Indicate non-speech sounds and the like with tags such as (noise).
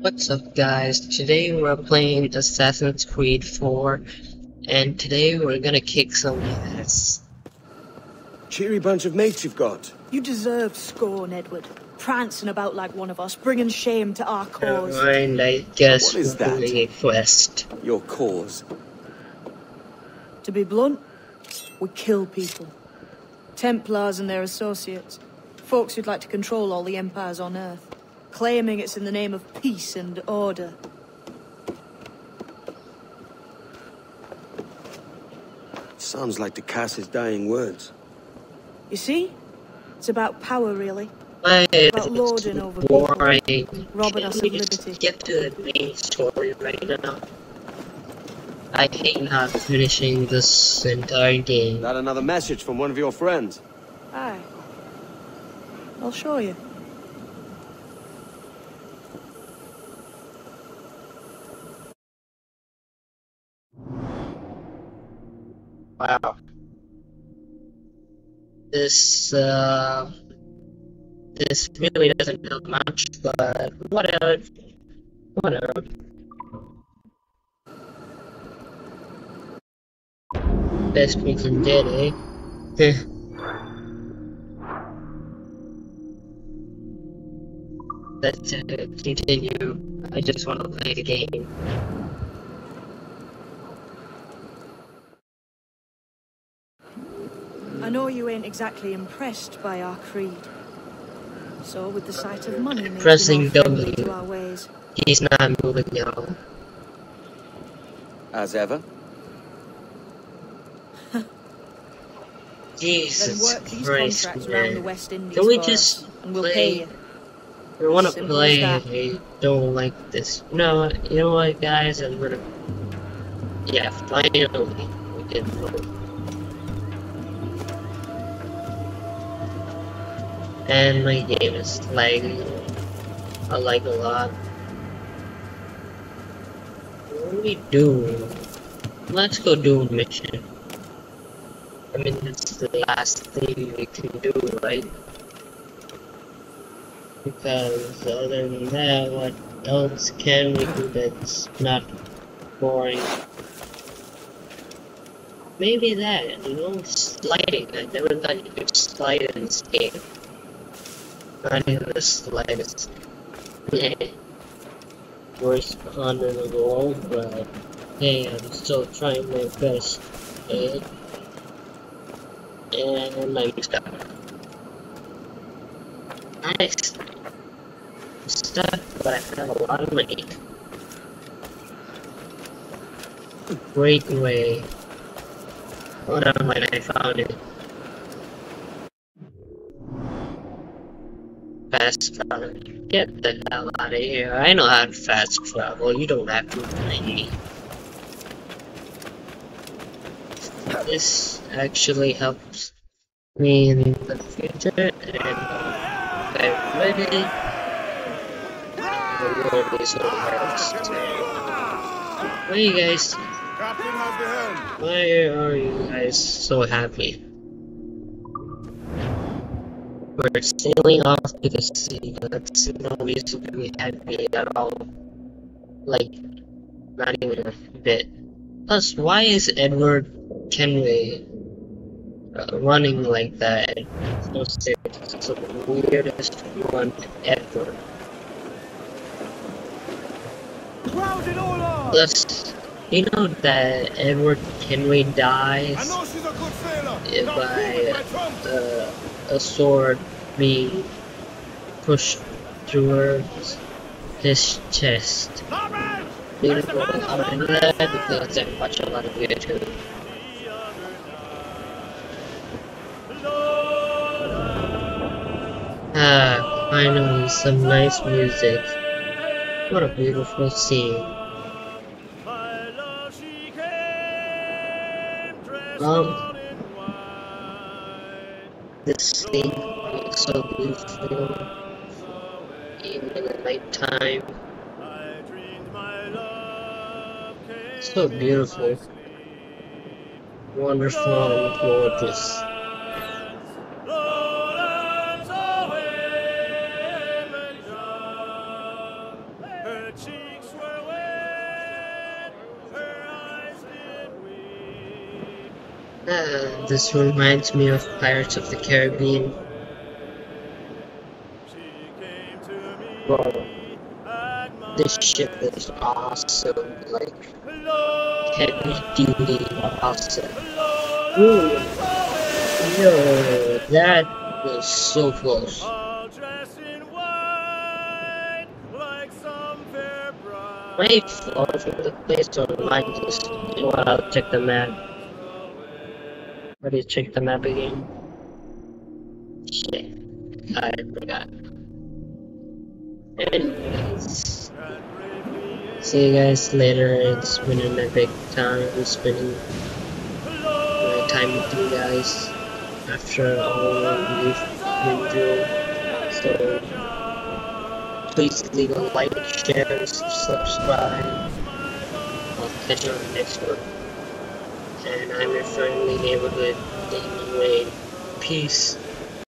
What's up guys? Today we're playing Assassin's Creed 4 and today we're gonna kick some ass. Cheery bunch of mates you've got. You deserve scorn, Edward. Prancing about like one of us, bringing shame to our cause. And I guess What is we're that? doing a quest. Your cause. To be blunt, we kill people. Templars and their associates. Folks who'd like to control all the empires on Earth. Claiming it's in the name of peace and order. Sounds like Decas's dying words. You see? It's about power, really. Why About lording over boring? robbing Can us we of just liberty. get to the main story right now? I hate not finishing this entire game. That another message from one of your friends. Aye. I'll show you. Wow. This, uh, this really doesn't do much, but whatever. Whatever. Best we can get, eh? Heh. Let's uh, continue. I just want to play the game. I know you ain't exactly impressed by our creed. So, with the sight of money Pressing more W. to our ways, He's not moving at all. As ever. (laughs) then Jesus work these Christ, contracts around the. West Indies Can we just us, and we'll play- pay you. I want to play. as that. I don't like this. No, you know what, guys? I'm gonna. Yeah, finally, we did And my game is lagging. I like a lot. What are we doing? Let's go do a mission. I mean, it's the last thing we can do, right? Because other than that, what else can we do that's not boring? Maybe that, you know, sliding. I never thought you could slide in this game. Even the slightest. Con in the world, but hey, I'm still trying my best. eh? And I'm stuck. Nice stuff, but I have a lot of money. Great way. Hold on when I found it. Fast travel. Get the hell out of here. I know how to fast travel. You don't have to remind me. This actually helps me in the future, and I'm ready. The world is embarrassed. Why are you guys? Captain has the helm. Why are you guys so happy? We're sailing off to the sea. but That's no reason to be happy at all. Like, not even a bit. Plus, why is Edward Kenway uh, running like that? It's the weirdest one ever. Crowd it all on. Plus, you know that Edward Kenway dies know she's a good sailor. Yeah, Now by, prove it, my trump. uh, a sword being pushed towards his chest. Ah, finally some nice music. What a beautiful scene. Um, this is so beautiful, even in the nighttime. So beautiful, wonderful, and gorgeous. Uh, this reminds me of Pirates of the Caribbean. She came to me Bro, at my this ship is awesome. Like, heavy duty awesome. Ooh. Yo, that was so close. all dressed in white, like some fair bride. Wait for the place to remind us. You know what, I'll check the map. Do you check the map again? Shit. I forgot. Anyways. See you guys later. It's been an epic time spending my time with you guys after all we've been through. So please leave a like, share, subscribe. I'll catch you on the next one. And I'm your friendly neighborhood Damian Wade. Peace.